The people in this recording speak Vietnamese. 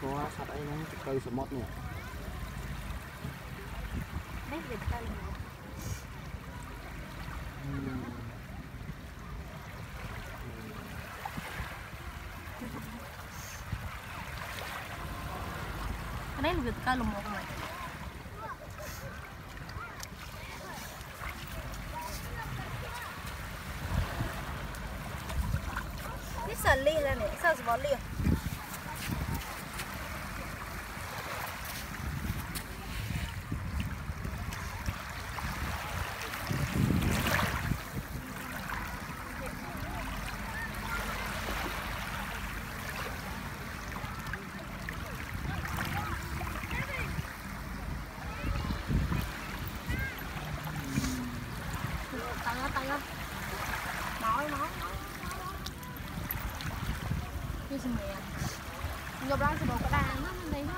xóa sạch ấy nó cây sầm mót nè nét dịch cái đấy là vịt cây lùng một rồi Hãy subscribe cho kênh Ghiền Mì Gõ Để không bỏ lỡ những video hấp dẫn lắm. Mỏi mỏi như sao mẹ ngọc lan sẽ bộ cái đàn nó đi nó